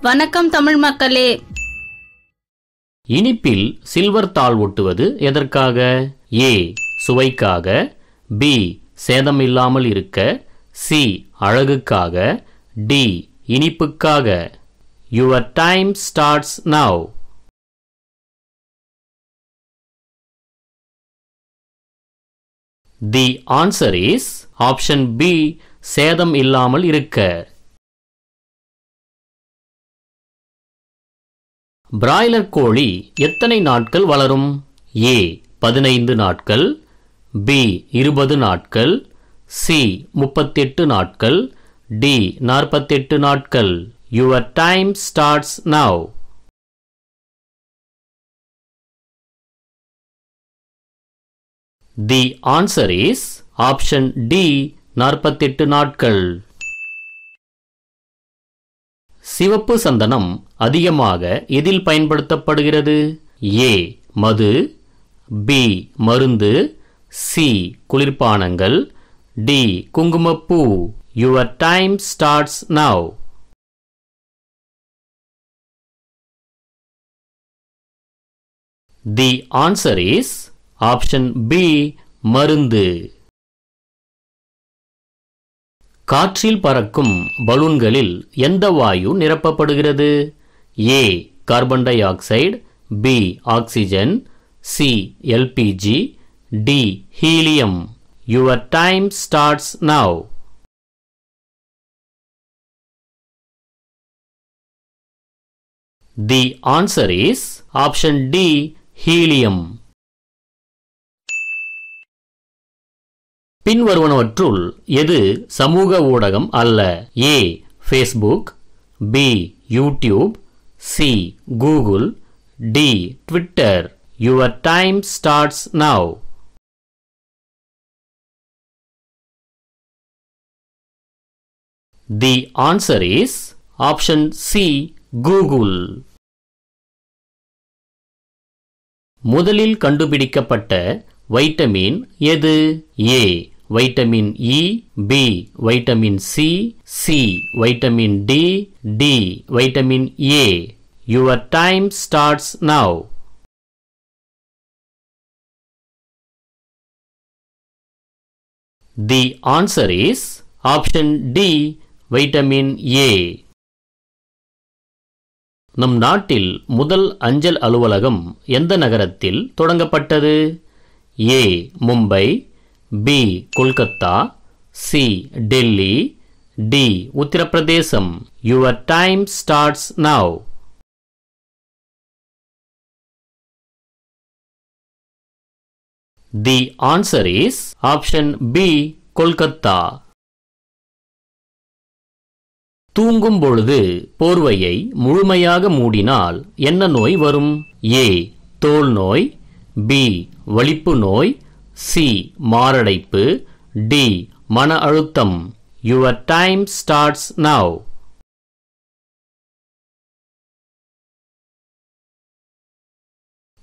வணக்கம் தமிழ் மக்களே. இனிப்பில் சில்வர் தாள் ஒட்டுவது எதற்காக? ஏ சுவைக்காக. பி சேதம் இல்லாமல் இருக்க. சி அழகுக்காக. D இனிப்புக்காக. Your time starts now the answer is option B சேதம் இல்லாமல் இருக்க. பிராய்லர் கோழி எத்தனை நாட்கள் வளரும்? ஏ பதினைந்து நாட்கள். பி இருபது நாட்கள். சி முப்பத்தெட்டு நாட்கள். டி நாற்பத்தெட்டு நாட்கள். Your time starts now the answer is option D நாற்பத்தெட்டு நாட்கள். சிவப்பு சந்தனம் அதிகமாக எதில் பயன்படுத்தப்படுகிறது? ஏ மது பி மருந்து சி குளிர்பானங்கள் டி குங்குமப்பூ. Your time starts now the answer is option B மருந்து. காற்றில் பறக்கும் பலூன்களில் எந்த வாயு நிரப்பப்படுகிறது? A carbon dioxide B oxygen C LPG D helium your time starts now the answer is option D helium பின்வருவனவற்றுள் எது சமூக ஊடகம் அல்ல? A Facebook B YouTube C Google D Twitter your time starts now the answer is option C Google முதலில் கண்டுபிடிக்கப்பட்ட vitamin எது? A vitamin E B vitamin C C vitamin D D vitamin A your time starts now. The answer is option D vitamin A நம் நாட்டில் முதல் அஞ்சல் அலுவலகம் எந்த நகரத்தில் தொடங்கப்பட்டது? A Mumbai B Kolkata C Delhi D Uttar Pradesh. Your time starts now the answer is option B Kolkata தூங்கும் பொழுது போர்வையை முழுமையாக மூடினால் என்ன நோய் வரும்? ஏ தோல் நோய் பி வலிப்பு நோய் சி மாரடைப்பு டி மன அழுத்தம். Your time starts now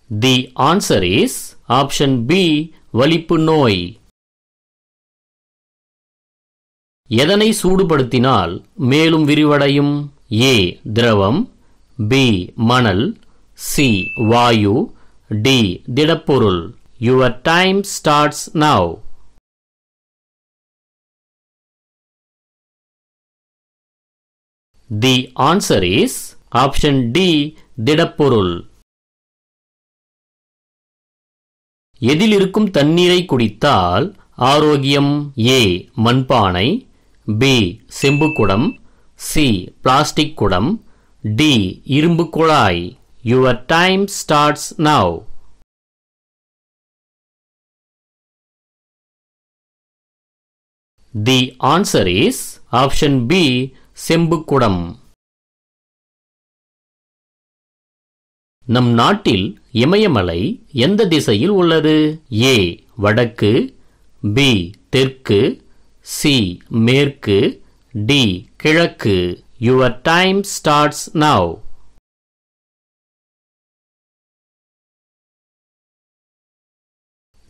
the answer is option B வலிப்பு நோய். எதனை சூடுபடுத்தினால் மேலும் விரிவடையும்? ஏ திரவம். பி மணல். சி வாயு. டி திடப்பொருள். Your time starts now the answer is option D திடப்பொருள். எதில் இருக்கும் தண்ணீரை குடித்தால் ஆரோக்கியம் ஏ மண்பானை பி செம்பு குடம் சி பிளாஸ்டிக் குடம் டி இரும்பு குழாய். Your time starts now the answer is option B செம்பு குடம். நம் நாட்டில் இமயமலை எந்த திசையில் உள்ளது? ஏ வடக்கு பி தெற்கு சி மேற்கு டி கிழக்கு. Your time starts now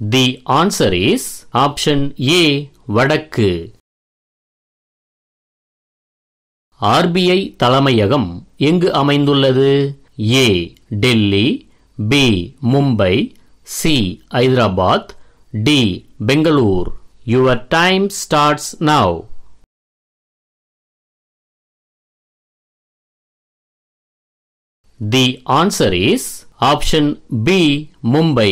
the answer is option A வடக்கு. ஆர்பிஐ தலைமையகம் எங்கு அமைந்துள்ளது? A Delhi B Mumbai C Hyderabad D Bangalore. Your time starts now the answer is option B Mumbai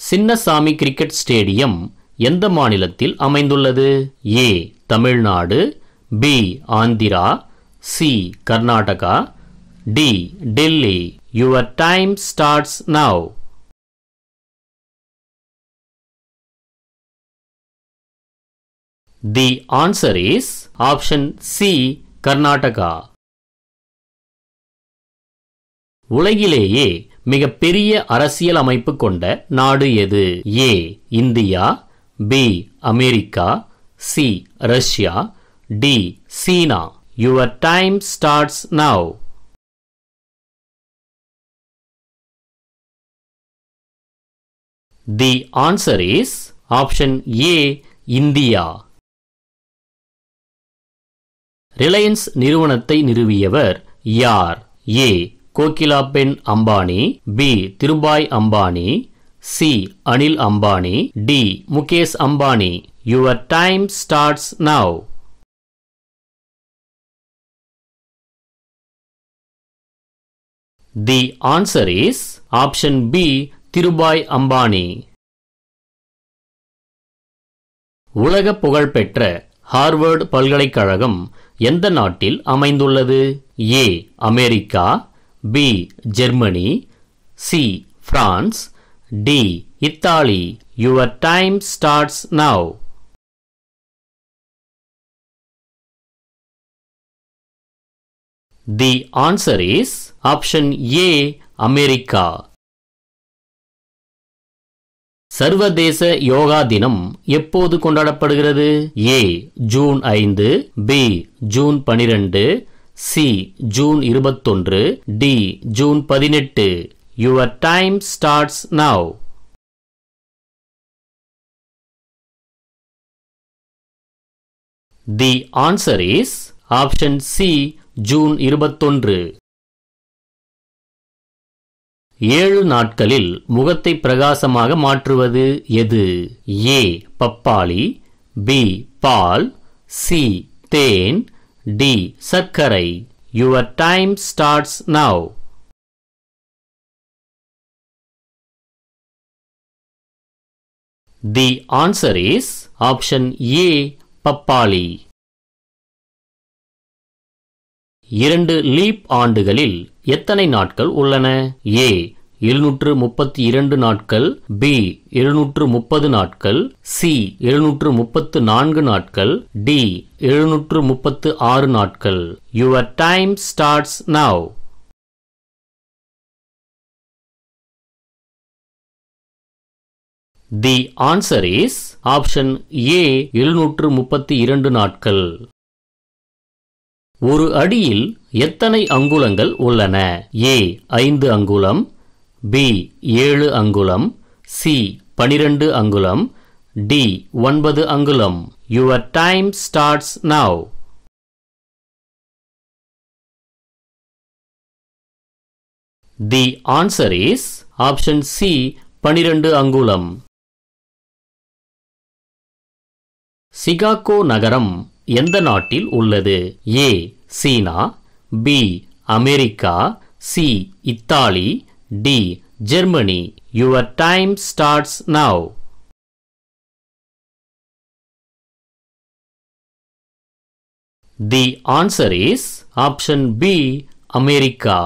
Chinnaswamy cricket stadium எந்த மாநிலத்தில் அமைந்துள்ளது? A Tamil Nadu B Andhra C Karnataka. D Delhi. Your time starts now the answer is option C Karnataka. உலகிலேயே மிகப்பெரிய அரசியல் அமைப்பு கொண்ட நாடு எது? A India. B America. C Russia. D China. Your time starts now the answer is option A India Reliance நிறுவனத்தை நிறுவியவர் யார்? A Kokilaben Ambani. B Dhirubhai Ambani. C Anil Ambani. D Mukesh Ambani. Your time starts now the answer is option B Dhirubhai Ambani உலக புகழ்பெற்ற Harvard பல்கலைக்கழகம் எந்த நாட்டில் அமைந்துள்ளது? A America B Germany C France D Italy. Your time starts now the answer is option A America சர்வதேச யோகா தினம் எப்போது கொண்டாடப்படுகிறது? ஏ ஜூன் ஐந்து பி ஜூன் பனிரெண்டு சி ஜூன் இருபத்தொன்று டி ஜூன் பதினெட்டு. Your time starts now the answer is option C June இருபத்தொன்று. ஏழு நாட்களில் முகத்தை பிரகாசமாக மாற்றுவது எது? ஏ பப்பாளி பி பால் சி தேன் டி சர்க்கரை. Your time starts now the answer is option A பப்பாளி. இரண்டு லீப் ஆண்டுகளில் எத்தனை நாட்கள் உள்ளன? ஏ எழுநூற்று முப்பத்தி இரண்டு நாட்கள். பி எழுநூற்று முப்பது நாட்கள். சி எழுநூற்று முப்பத்து நான்கு நாட்கள். டி எழுநூற்று முப்பத்து ஆறு நாட்கள். Your time starts now the answer is option A எழுநூற்று முப்பத்தி இரண்டு நாட்கள். ஒரு அடியில் எத்தனை அங்குலங்கள் உள்ளன? ஏ ஐந்து அங்குலம் பி ஏழு அங்குலம் சி பனிரெண்டு அங்குலம் டி ஒன்பது அங்குலம். Your time starts now the answer is option C பனிரெண்டு அங்குலம். சிகாகோ நகரம் எந்த நாட்டில் உள்ளது? A China B America C Italy D Germany. Your time starts now the answer is option B America.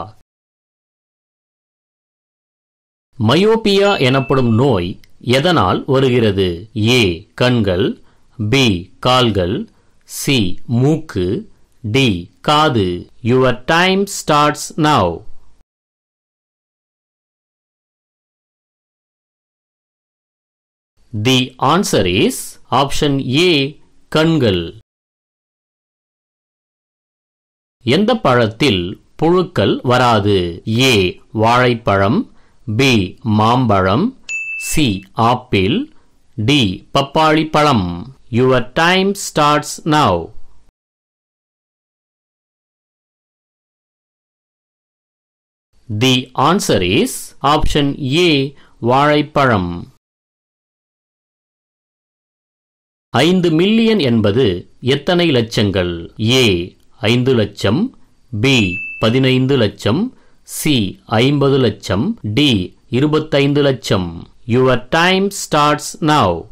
Myopia எனப்படும் நோய் எதனால் வருகிறது? ஏ கண்கள் பி கால்கள் சி மூக்கு டி காது your time starts now the answer is option A கண்கள். எந்த பழத்தில் புழுக்கள் வராது? ஏ வாழைப்பழம். பி மாம்பழம். C apple. டி பப்பாளி பழம். Your time starts now the answer is option A வாழைப்பழம். ஐந்து மில்லியன் என்பது எத்தனை லட்சங்கள்? ஏ ஐந்து லட்சம் பி பதினைந்து லட்சம் சி ஐம்பது லட்சம் டி இருபத்தைந்து லட்சம். Your time starts now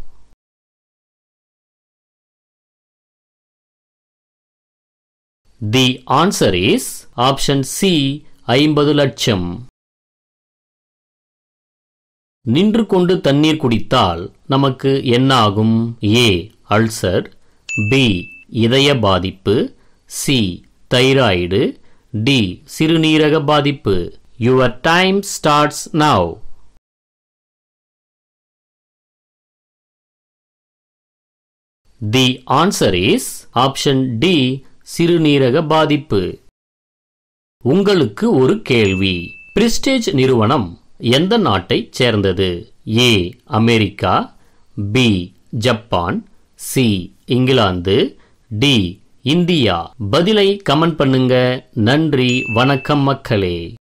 the answer is option C ஐம்பது லட்சம். நின்று கொண்டு தண்ணீர் குடித்தால் நமக்கு என்ன ஆகும் ஏ. அல்சர். பி. இதய பாதிப்பு. சி. தைராய்டு. டி. சிறுநீரக பாதிப்பு. Your time starts now the answer is option D சிறுநீரக பாதிப்பு. உங்களுக்கு ஒரு கேள்வி. பிரிஸ்டேஜ் நிறுவனம் எந்த நாட்டைச் சேர்ந்தது? A America B Japan C England D India. பதிலை கமெண்ட் பண்ணுங்க. நன்றி வணக்கம் மக்களே.